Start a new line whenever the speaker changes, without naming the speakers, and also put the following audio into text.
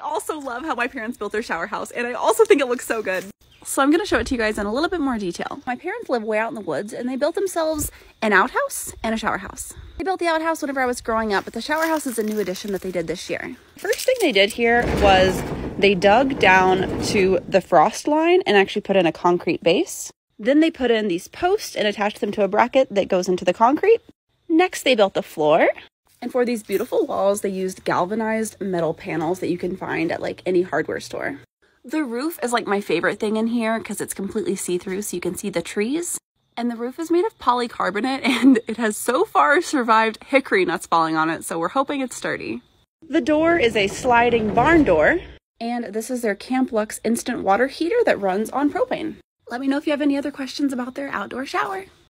also love how my parents built their shower house and I also think it looks so good. So I'm to show it to you guys in a little bit more detail. My parents live way out in the woods and they built themselves an outhouse and a shower house. They built the outhouse whenever I was growing up, but the shower house is a new addition that they did this year. First thing they did here was they dug down to the frost line and actually put in a concrete base. Then they put in these posts and attached them to a bracket that goes into the concrete. Next, they built the floor. And for these beautiful walls, they used galvanized metal panels that you can find at like any hardware store. The roof is like my favorite thing in here because it's completely see-through so you can see the trees. And the roof is made of polycarbonate and it has so far survived hickory nuts falling on it, so we're hoping it's sturdy. The door is a sliding barn door. And this is their Camplux instant water heater that runs on propane. Let me know if you have any other questions about their outdoor shower.